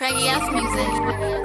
Craigy ass music.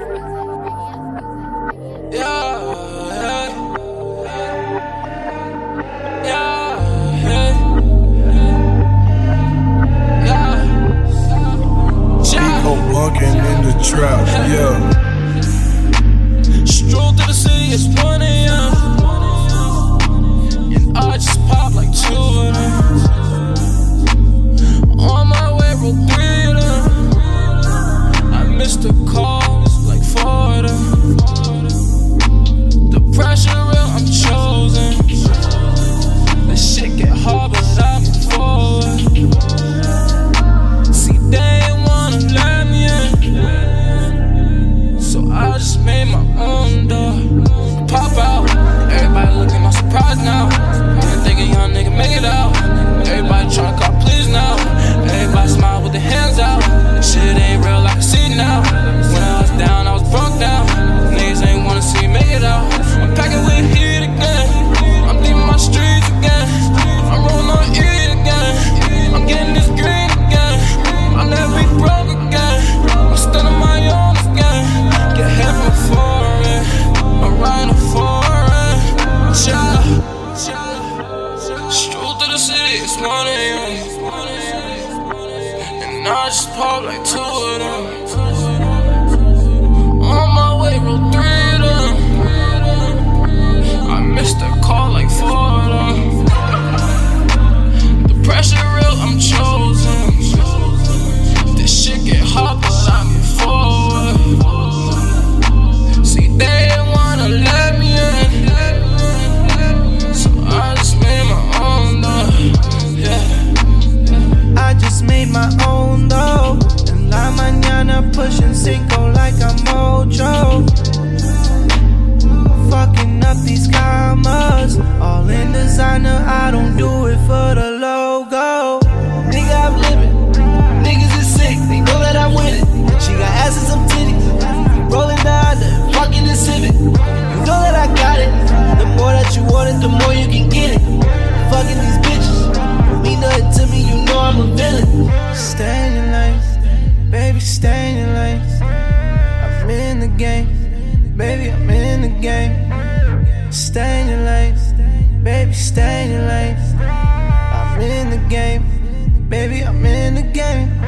Now I just pop like two of them. stay in lanes. I'm in the game, baby, I'm in the game. Stay in lanes, baby, stay in lanes. I'm in the game, baby, I'm in the game.